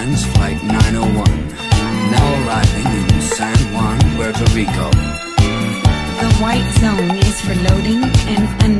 Airlines Flight 901, now arriving in San Juan, Puerto Rico. The white zone is for loading and unloading.